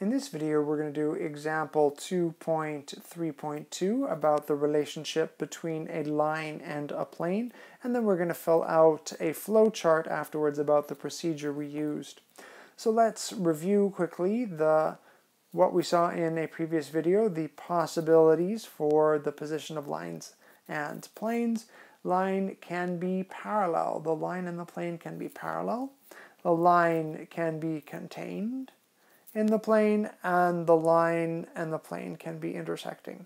In this video, we're going to do example 2.3.2 about the relationship between a line and a plane, and then we're going to fill out a flow chart afterwards about the procedure we used. So let's review quickly the what we saw in a previous video, the possibilities for the position of lines and planes. Line can be parallel. The line and the plane can be parallel. The line can be contained in the plane and the line and the plane can be intersecting.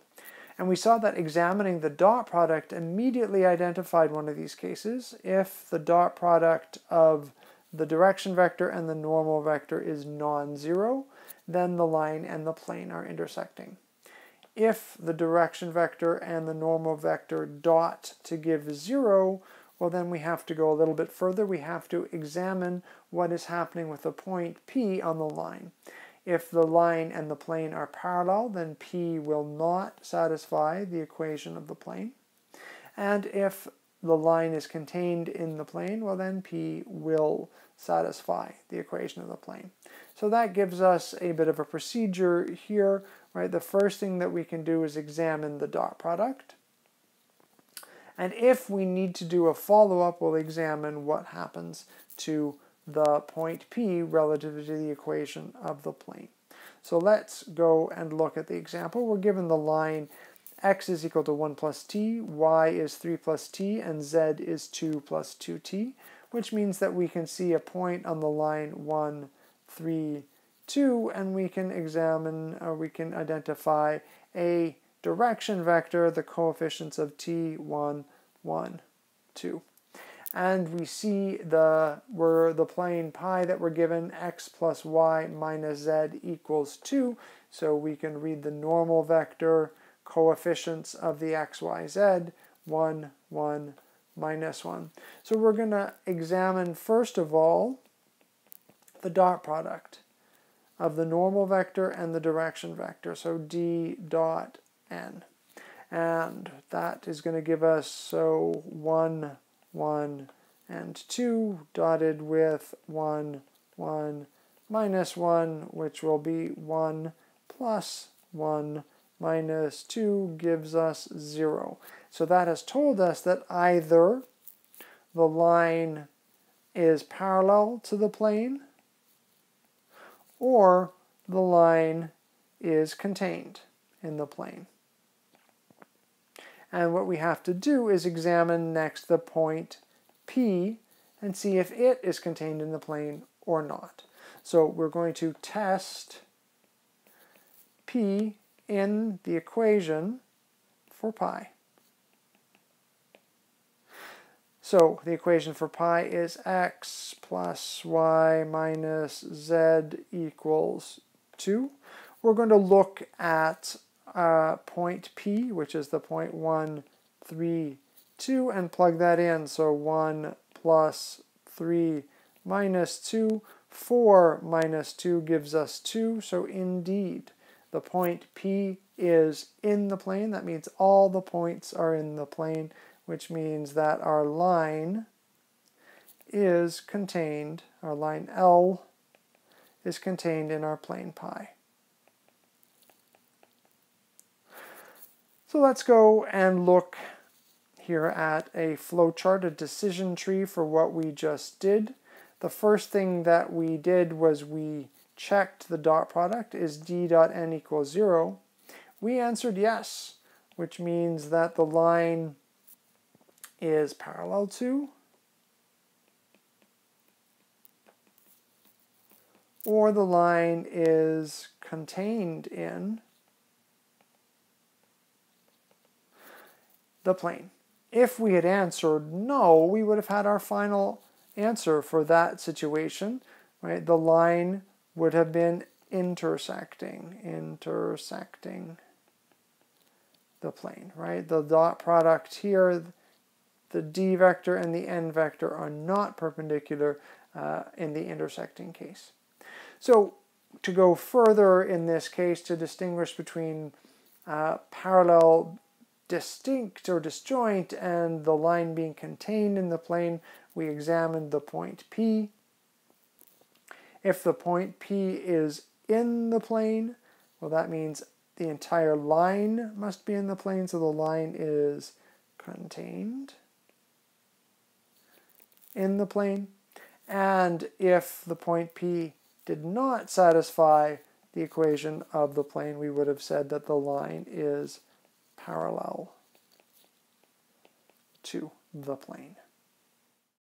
And we saw that examining the dot product immediately identified one of these cases if the dot product of the direction vector and the normal vector is non-zero, then the line and the plane are intersecting. If the direction vector and the normal vector dot to give zero, well then we have to go a little bit further. We have to examine what is happening with the point P on the line. If the line and the plane are parallel, then P will not satisfy the equation of the plane. And if the line is contained in the plane, well then P will satisfy the equation of the plane. So that gives us a bit of a procedure here, right? The first thing that we can do is examine the dot product. And if we need to do a follow-up, we'll examine what happens to the point P relative to the equation of the plane. So let's go and look at the example. We're given the line x is equal to 1 plus t, y is 3 plus t, and z is 2 plus 2t, which means that we can see a point on the line 1, 3, 2, and we can examine, or we can identify a direction vector, the coefficients of t, 1, 1, 2 and we see the we're the plane pi that we're given x plus y minus z equals 2 so we can read the normal vector coefficients of the x y z 1 1 minus 1 so we're going to examine first of all the dot product of the normal vector and the direction vector. So d dot n. And that is going to give us so 1 1, and 2 dotted with 1, 1, minus 1, which will be 1 plus 1 minus 2 gives us 0. So that has told us that either the line is parallel to the plane or the line is contained in the plane. And what we have to do is examine next the point P and see if it is contained in the plane or not. So we're going to test P in the equation for pi. So the equation for pi is x plus y minus z equals 2. We're going to look at uh, point P, which is the point 1, 3, 2, and plug that in. So 1 plus 3 minus 2, 4 minus 2 gives us 2. So indeed, the point P is in the plane. That means all the points are in the plane, which means that our line is contained, our line L is contained in our plane pi. So let's go and look here at a flowchart, a decision tree for what we just did. The first thing that we did was we checked the dot product. Is d dot n equals 0? We answered yes, which means that the line is parallel to or the line is contained in the plane. If we had answered no, we would have had our final answer for that situation, right? The line would have been intersecting, intersecting the plane, right? The dot product here, the d vector and the n vector are not perpendicular uh, in the intersecting case. So to go further in this case to distinguish between uh, parallel distinct or disjoint and the line being contained in the plane, we examined the point P. If the point P is in the plane, well, that means the entire line must be in the plane, so the line is contained in the plane. And if the point P did not satisfy the equation of the plane, we would have said that the line is parallel to the plane.